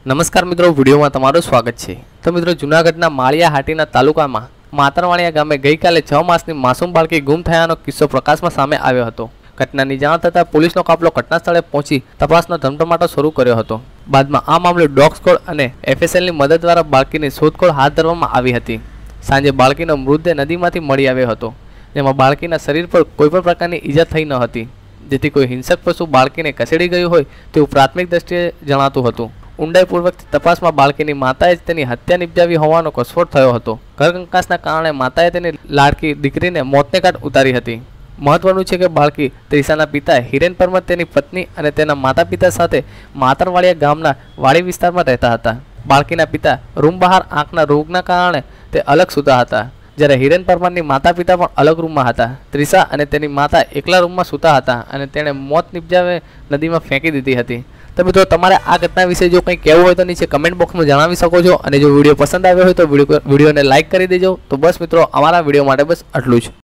નમસ્કાર મિત્રો વિડીયોમાં તમારું સ્વાગત છે તો મિત્રો જૂનાગઢના માળિયા હાટીના તાલુકામાં માતરવાણિયા ગામે ગઈકાલે છ માસની માસૂમ બાળકી ગુમ થયાનો કિસ્સો પ્રકાશમાં સામે આવ્યો હતો ઘટનાની જાણ થતાં પોલીસનો કાફલો ઘટના સ્થળે પહોંચી તપાસનો ધમધમાટો શરૂ કર્યો હતો બાદમાં આ મામલે ડોગ સ્કોડ અને એફએસએલની મદદ દ્વારા બાળકીની શોધખોળ હાથ ધરવામાં આવી હતી સાંજે બાળકીનો મૃતદેહ નદીમાંથી મળી આવ્યો હતો જેમાં બાળકીના શરીર પર કોઈપણ પ્રકારની ઈજા થઈ ન હતી જેથી કોઈ હિંસક પશુ બાળકીને ખસેડી ગયું હોય તેવું પ્રાથમિક દ્રષ્ટિએ જણાતું હતું ઊંડાઈપૂર્વક તપાસમાં બાળકીની માતાએ જ તેની હત્યા નિપજાવી હોવાનો કસોટ થયો હતો ઘરકંકાસના કારણે માતાએ તેની લાડકી દીકરીને મોતને કાટ ઉતારી હતી મહત્વનું છે કે બાળકી ત્રિશાના પિતા હિરેન પરમત તેની પત્ની અને તેના માતા પિતા સાથે માતરવાડિયા ગામના વાડી વિસ્તારમાં રહેતા હતા બાળકીના પિતા રૂમ બહાર આંખના રોગના કારણે તે અલગ સૂતા હતા જ્યારે હિરેન પરમારની માતા પિતા પણ અલગ રૂમમાં હતા ત્રિષા અને તેની માતા એકલા રૂમમાં સૂતા હતા અને તેણે મોત નિપજાવે નદીમાં ફેંકી દીધી હતી તો મિત્રો, તમારે આ ઘટના વિશે જો કંઈ કહેવું હોય તો નીચે કમેન્ટ બોક્સમાં જણાવી શકો છો. અને જો વીડિયો પસંદ આવ્યો હોય તો વીડિયો વિડીયોને લાઇક કરી દેજો. તો બસ મિત્રો, અમારા વીડિયો માટે બસ આટલું જ.